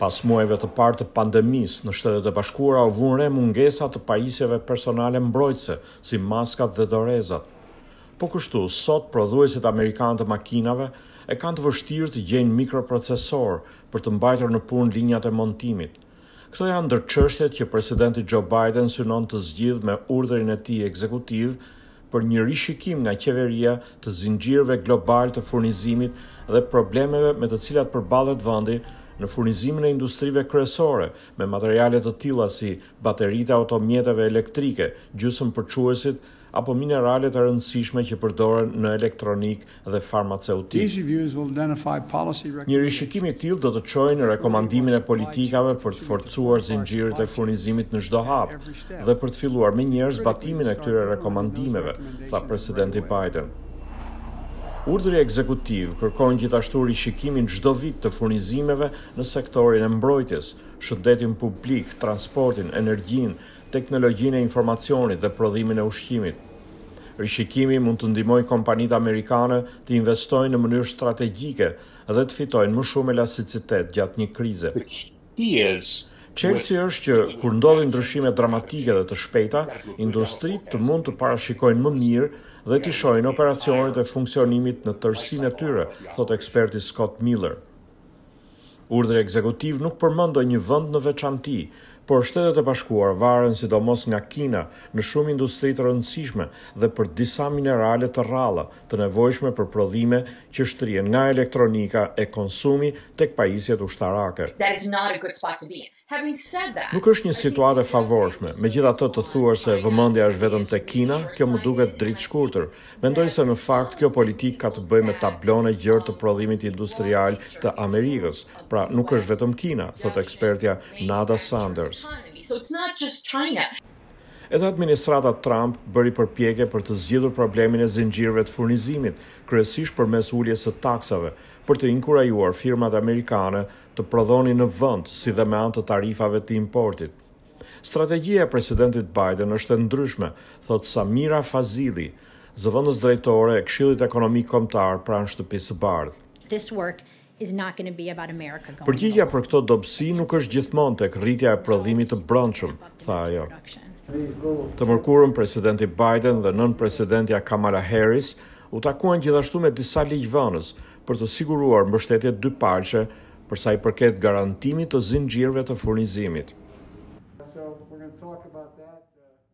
Pas muajve të parë të pandemisë, në Shtetet e Bashkuara u vunë re mungesa të pajisjeve personale mbrojtëse, si maskat dhe dorezat. Po kështu, sot prodhuesit amerikanë të makinave e kanë të vështirë të gjejnë mikroprocesorë për të mbajtur në punë linjat e montimit. Këto janë ndër çështjet që Presidenti Joe Biden synon të zgjidhë me urdhërin e tij ekzekutiv për një rishikim nga qeveria të zinxhirëve globalë të furnizimit dhe problemeve me të cilat përballet vendi në furnizimin e industrive kryesore me materiale të tilla si bateritë e automjeteve elektrike, gjysëmpërçuesit apo mineralet e rëndësishme që përdoren në elektronikë dhe farmaceutikë. Një rishikim i tillë do të çojë në rekomandimin e politikave për të forcuar zinxhirët e furnizimit në çdo hap dhe për të filluar menjëherë zbatimin e këtyre rekomandimeve, tha Presidenti Biden. Urdhri ekzekutiv kërkon gjithashtu rishikimin çdo vit të furnizimeve në sektorin e mbrojtjes, shëndetin publik, transportin, energjinë, teknologjinë e informacionit dhe prodhimin e ushqimit. Rishikimi mund të ndihmojë kompanitë amerikane të investojnë në mënyrë strategjike dhe të fitojnë më shumë elasticitet gjatë një krize. Çelësi është që, kur ndodhin ndryshime dramatike dhe të shpejta, industritë të mund të parashikojnë më mirë dhe t'i shohin operacionet e funksionimit në tërësinë e tyre, thotë eksperti Scott Miller. Urdhri ekzekutiv nuk përmend ndonjë vend në veçanti, por Shtetet e Bashkuara varen sidomos nga Kina në shumë industri të rëndësishme dhe për disa minerale të rralla, të nevojshme për prodhime që shtrihen nga elektronika e konsumi tek pajisjet ushtarake. That is not a good spot to be in. Nuk është një situatë e favorshme, megjithatë të thuash se vëmendja është vetëm te Kina, kjo më duket dritëshkurtër. Mendoj se në fakt kjo politikë ka të bëjë me tablonë e gjerë të prodhimit industrial të Amerikës, pra nuk është vetëm Kina, thotë ekspertja Nada Sanders. Edhe administrata Trump bëri përpjekje për të zgjidhur problemin e zinxhirëve të furnizimit, kryesisht përmes uljes së taksave, për të inkurajuar firmat amerikane të prodhonin në vend, si dhe me anë të tarifave të importit. Strategjia e Presidentit Biden është e ndryshme, thotë Samira Fazili, zëvendësdrejtore e Këshillit Ekonomik Kombëtar pranë Shtëpisë së Bardhë. Përgjigja për këto dobësi nuk është gjithmonë tek rritja e prodhimit të brendshëm, tha ajo. Të mërkurën Presidenti Biden dhe Nënpresidentja Kamala Harris u takuan gjithashtu me disa ligjvënës për të siguruar mbështetje dypalëshe për sa i përket garantimit të zinxhirëve të furnizimit.